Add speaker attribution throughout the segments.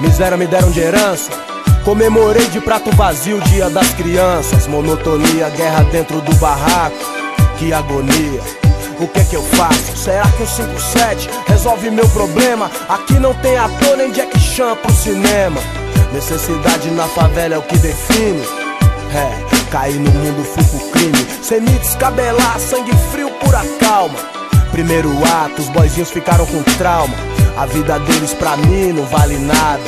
Speaker 1: Miséria me deram de herança. Comemorei de prato vazio o dia das crianças. Monotonia, guerra dentro do barraco. Que agonia. O que é que eu faço? Será que o 57 resolve meu problema? Aqui não tem ator nem Jack Chan pro cinema. Necessidade na favela é o que define. É, cair no mundo fui pro crime. Sem me descabelar, sangue frio, pura calma. Primeiro ato, os boizinhos ficaram com trauma. A vida deles pra mim não vale nada.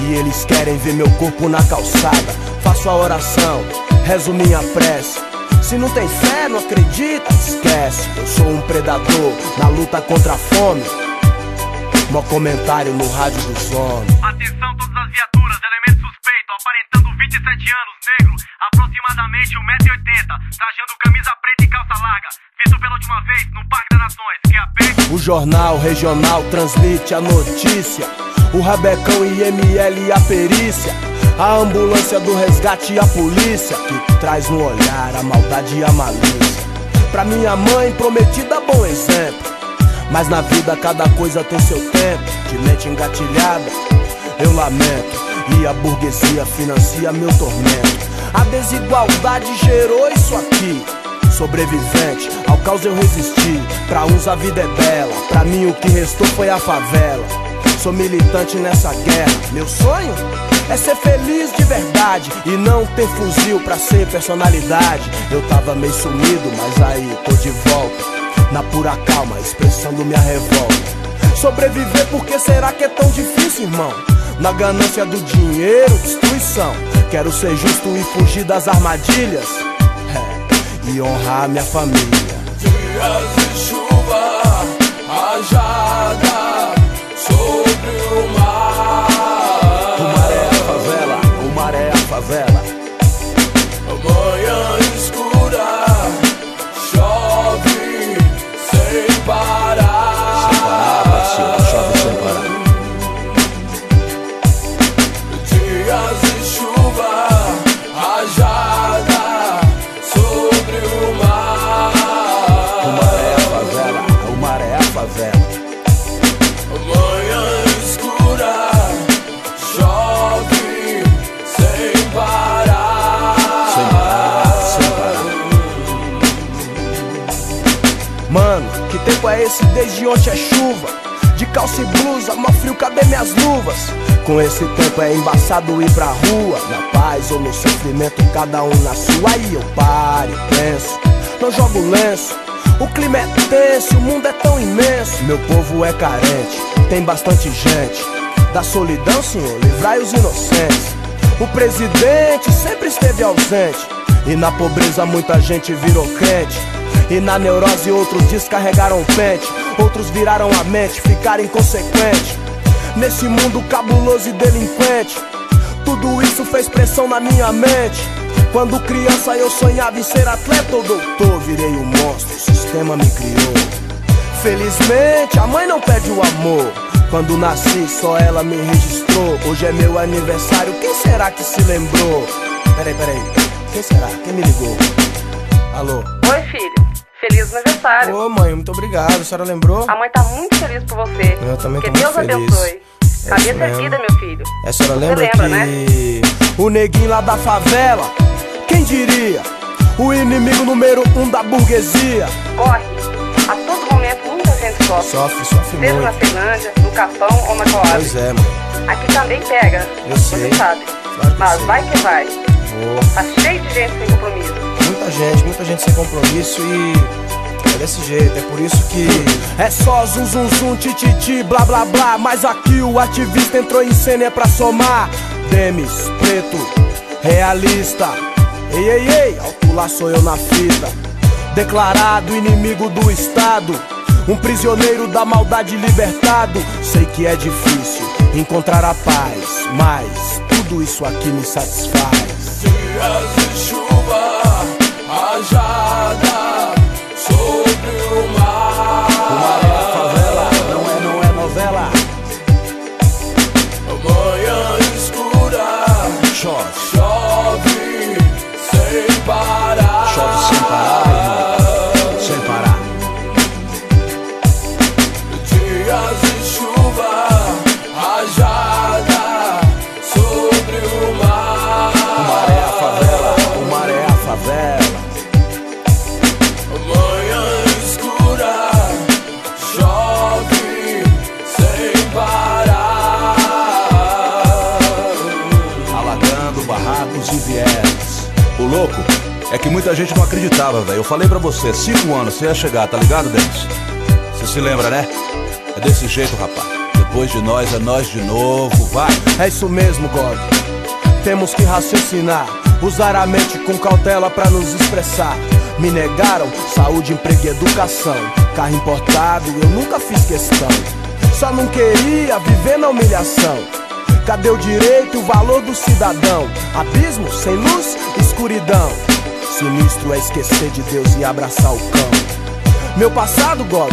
Speaker 1: E eles querem ver meu corpo na calçada. Faço a oração, rezo minha prece. Se não tem fé, não acredita, esquece. Eu sou um predador na luta contra a fome. Mó comentário no rádio dos homens.
Speaker 2: Atenção todas as viaturas, elemento suspeito, aparentando 27 anos, negro, aproximadamente 1,80m, trajando camisa preta e calça larga, visto pela última vez no Parque é
Speaker 1: O jornal regional transmite a notícia, o rabecão e a perícia, a ambulância do resgate e a polícia, que traz no olhar a maldade e a malícia. Pra minha mãe, prometida, bom exemplo. Mas na vida cada coisa tem seu tempo. De mente engatilhada, eu lamento. E a burguesia financia meu tormento. A desigualdade gerou isso aqui. Sobrevivente, ao caos eu resisti. Pra uns a vida é bela, pra mim o que restou foi a favela. Sou militante nessa guerra. Meu sonho é ser feliz de verdade e não ter fuzil pra ser personalidade. Eu tava meio sumido, mas aí tô de volta na pura calma, expressando minha revolta. Sobreviver porque será que é tão difícil, irmão? Na ganância do dinheiro, destruição. Quero ser justo e fugir das armadilhas. E honrar minha família.
Speaker 3: Dias de chuva, rajada sobre. O mar
Speaker 1: a favela.
Speaker 3: Manhã escura, chove sem parar.
Speaker 1: Sem parar. Mano, que tempo é esse? Desde ontem é chuva. De calça e blusa, mó frio, cadê minhas luvas? Com esse tempo é embaçado ir pra rua. Na paz ou no sofrimento, cada um na sua. Aí eu paro e penso, não jogo lenço. O clima é tenso, o mundo é tão imenso. Meu povo é carente, tem bastante gente. Da solidão, senhor, livrai os inocentes. O presidente sempre esteve ausente. E na pobreza muita gente virou crente. E na neurose outros descarregaram o pente. Outros viraram a mente, ficaram inconsequentes. Nesse mundo cabuloso e delinquente. Tudo isso fez pressão na minha mente. Quando criança eu sonhava em ser atleta ou doutor. Virei um monstro, o sistema me criou. Felizmente a mãe não perde o amor. Quando nasci, só ela me registrou. Hoje é meu aniversário, quem será que se lembrou? Peraí, peraí, quem será? Quem me ligou? Alô?
Speaker 4: Oi, filho. Feliz aniversário.
Speaker 1: Ô mãe, muito obrigado. A senhora lembrou?
Speaker 4: A mãe tá muito feliz por você.
Speaker 1: Eu também
Speaker 4: que
Speaker 1: tô muito
Speaker 4: Deus
Speaker 1: feliz.
Speaker 4: abençoe.
Speaker 1: É
Speaker 4: Cabeça erguida, meu filho.
Speaker 1: A senhora lembra,
Speaker 4: lembra,
Speaker 1: que
Speaker 4: né?
Speaker 1: o neguinho lá da favela, quem diria? O inimigo número um da burguesia.
Speaker 4: Corre. A todo momento, muita gente sofre.
Speaker 1: Sofre, sofre
Speaker 4: Seja na
Speaker 1: muito.
Speaker 4: Finlândia, no Capão ou na Coab.
Speaker 1: Pois é, mano.
Speaker 4: Aqui também pega.
Speaker 1: Eu
Speaker 4: Você
Speaker 1: sei.
Speaker 4: sabe.
Speaker 1: Claro que
Speaker 4: Mas
Speaker 1: sei.
Speaker 4: vai que vai.
Speaker 1: Vou.
Speaker 4: Tá cheio de gente sem compromisso.
Speaker 1: Muita gente, muita gente sem compromisso e é desse jeito, é por isso que é só zum zum zum tititi blá blá blá, mas aqui o ativista entrou em cena é pra somar. Demis, preto, realista. Ei ei ei, alto lá sou eu na fita. Declarado inimigo do Estado. Um prisioneiro da maldade libertado. Sei que é difícil encontrar a paz, mas tudo isso aqui me satisfaz.
Speaker 3: Dias de chuva, rajada sobre o barracos
Speaker 1: e vielas. O louco é
Speaker 5: que muita gente não acreditava, velho. Eu falei para você, cinco anos você ia chegar, tá ligado, Denis? Você se lembra, né? É desse jeito, rapaz. Depois de nós é nós de novo, vai.
Speaker 1: É isso mesmo, God. Temos que raciocinar, usar a mente com cautela para nos expressar. Me negaram saúde, emprego e educação. Carro importado, eu nunca fiz questão. Só não queria viver na humilhação. Cadê o direito e o valor do cidadão? Abismo, sem luz, escuridão. Sinistro é esquecer de Deus e abraçar o cão. Meu passado, God,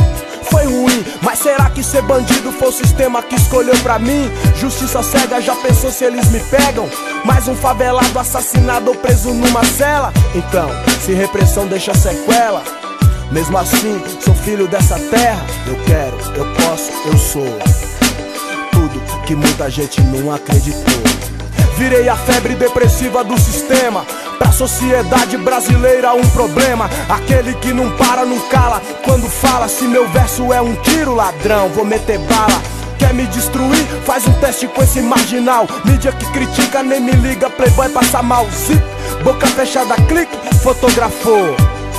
Speaker 1: foi ruim, mas será que ser bandido foi o sistema que escolheu pra mim? Justiça cega, já pensou se eles me pegam? Mais um favelado assassinado ou preso numa cela? Então, se repressão deixa sequela, mesmo assim, sou filho dessa terra. Eu quero, eu posso, eu sou que muita gente não acreditou. Virei a febre depressiva do sistema. Pra sociedade brasileira, um problema. Aquele que não para, não cala. Quando fala, se meu verso é um tiro, ladrão, vou meter bala. Quer me destruir? Faz um teste com esse marginal. Mídia que critica, nem me liga. Playboy passa mal. Zip, boca fechada, clique, fotografou.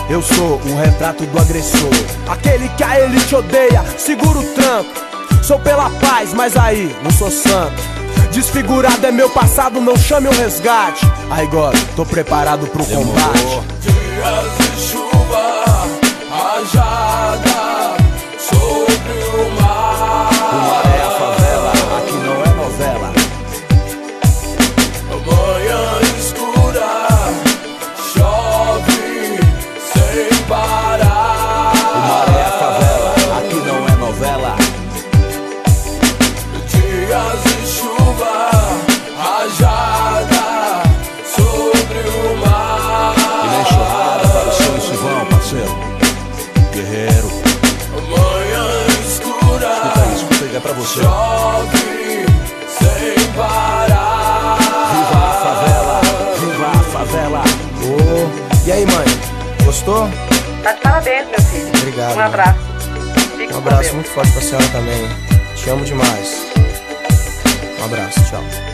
Speaker 1: Eu sou um retrato do agressor. Aquele que a elite odeia, segura o tranco. Sou pela paz, mas aí, não sou santo. Desfigurado é meu passado, não chame o resgate. Aí, God, tô preparado pro combate.
Speaker 3: Dias de chuva, rajada sobre
Speaker 5: E aí,
Speaker 1: mãe? Gostou?
Speaker 4: Tá de parabéns, meu filho.
Speaker 1: Obrigado,
Speaker 4: Um abraço. Fique
Speaker 1: Um abraço muito forte pra senhora também. Te amo demais. Um abraço, tchau.